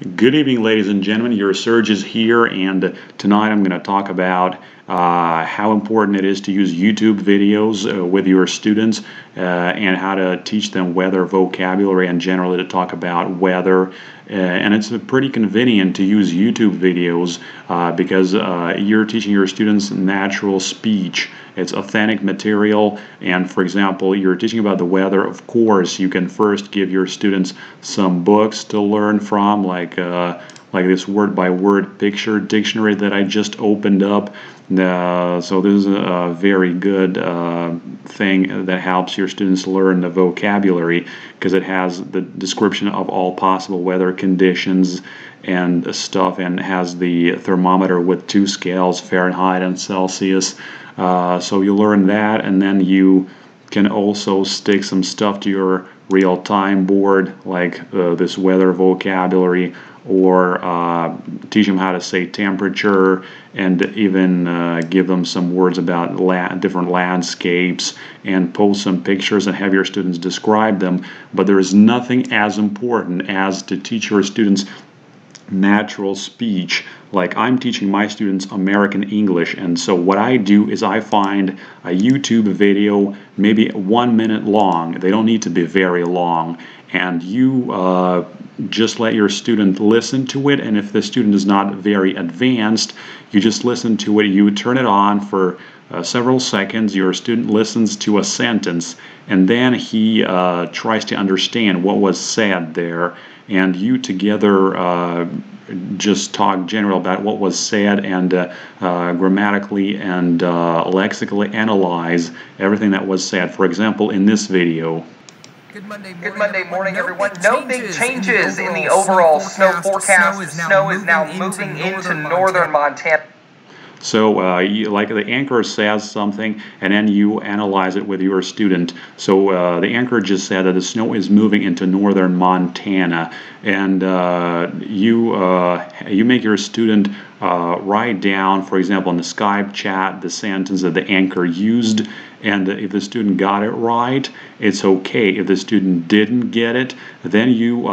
Good evening, ladies and gentlemen. Your Serge is here, and tonight I'm going to talk about uh, how important it is to use YouTube videos uh, with your students uh, and how to teach them weather vocabulary and generally to talk about weather. Uh, and it's pretty convenient to use YouTube videos uh, because uh, you're teaching your students natural speech. It's authentic material, and for example, you're teaching about the weather. Of course, you can first give your students some books to learn from, like like this word by word picture dictionary that I just opened up. Uh, so this is a very good uh, thing that helps your students learn the vocabulary because it has the description of all possible weather conditions and stuff and has the thermometer with two scales Fahrenheit and Celsius uh, so you learn that and then you can also stick some stuff to your RealtimeBoard like uh, this weather vocabulary or uh, teach them how to say temperature and even uh, give them some words about la different landscapes and post some pictures and have your students describe them. But there is nothing as important as to teach your students natural speech like I'm teaching my students American English and so what I do is I find a YouTube video maybe one minute long. They don't need to be very long. And you uh, just let your student listen to it and if the student is not very advanced you just listen to it. You turn it on for uh, several seconds your student listens to a sentence and then he uh, tries to understand what was said there and you together uh, just talk general about what was said and uh, uh, grammatically and uh, lexically analyze everything that was said. For example, in this video. Good Monday morning, Good Monday morning everyone. No, big changes in the overall, snow, forecast. Snow is now, snow is now moving, into, into northern Montana. So, uh, you, like the anchor says something, and then you analyze it with your student. So, uh, the anchor just said that the snow is moving into northern Montana, and uh, you uh, you make your student uh, write down, for example, in the Skype chat, the sentence that the anchor used. And if the student got it right, it's okay. If the student didn't get it, then you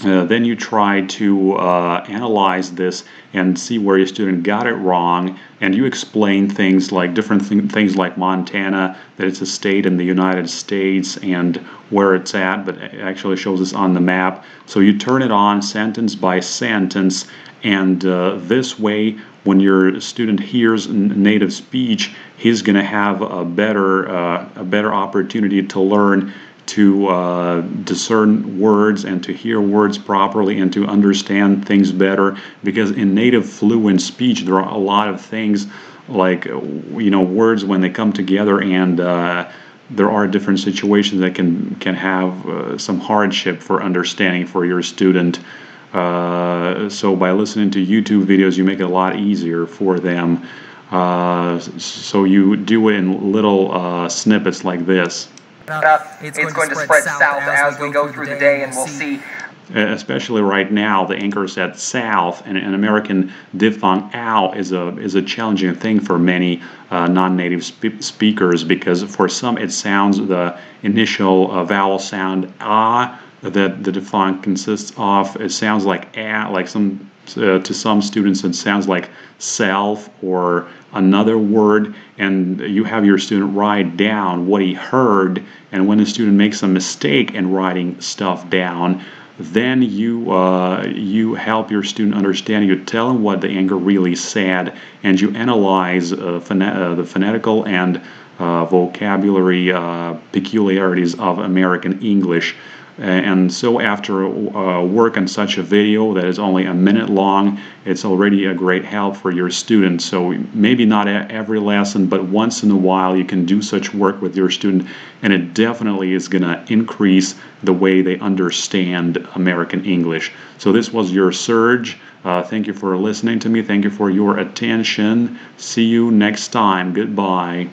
uh, then you try to uh, analyze this and see where your student got it wrong and you explain things like different th things like Montana that it's a state in the United States and where it's at but it actually shows us on the map. So you turn it on sentence by sentence and uh, this way when your student hears native speech he's going to have a better uh, a better opportunity to learn to uh, discern words and to hear words properly and to understand things better. Because in native fluent speech there are a lot of things like you know words when they come together and uh, there are different situations that can can have uh, some hardship for understanding for your student. Uh, so by listening to YouTube videos you make it a lot easier for them. Uh, so you do it in little uh, snippets like this it's, it's going, to spread, spread south, as we go through the day, and we'll see. especially right now, the anchor is at south, and an American diphthong ow is a is a challenging thing for many uh, non-native sp speakers because for some it sounds the initial uh, vowel sound ah that the diphthong consists of. It sounds like ah, like some uh, to some students it sounds like self or another word and you have your student write down what he heard and when the student makes a mistake in writing stuff down then you uh, you help your student understand you tell him what the anchor really said and you analyze uh, uh, the phonetical and uh, vocabulary uh, peculiarities of American English and so after uh, work on such a video that is only a minute long, it's already a great help for your students. So maybe not every lesson, but once in a while you can do such work with your student and it definitely is going to increase the way they understand American English. So this was your Serge Uh, thank you for listening to me. Thank you for your attention. See you next time. Goodbye.